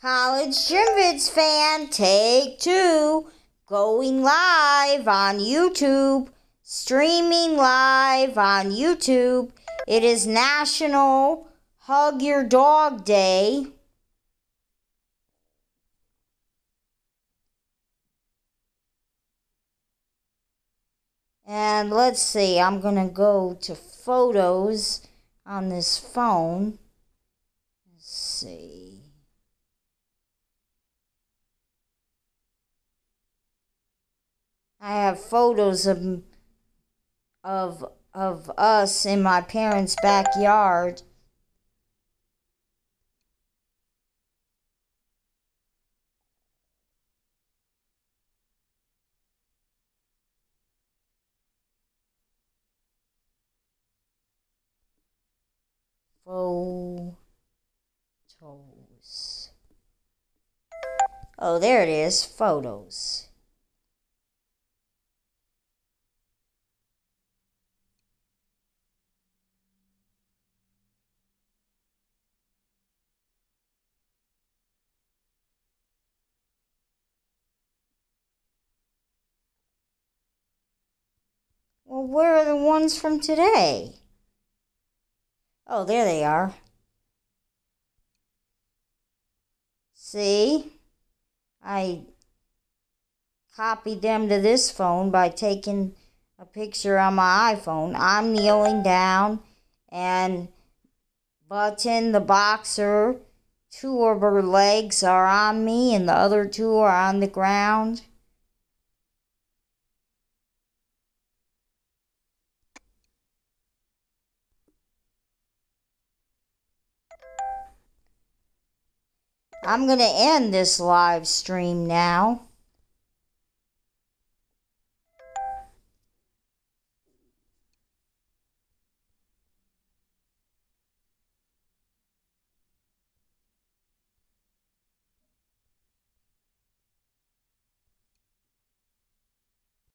College Gym fan, take two. Going live on YouTube. Streaming live on YouTube. It is National Hug Your Dog Day. And let's see, I'm going to go to photos on this phone. Let's see. I have photos of of of us in my parents' backyard. Photos. Oh, there it is. Photos. Well, where are the ones from today? Oh, there they are. See? I copied them to this phone by taking a picture on my iPhone. I'm kneeling down and Button, the boxer, two of her legs are on me and the other two are on the ground. I'm going to end this live stream now.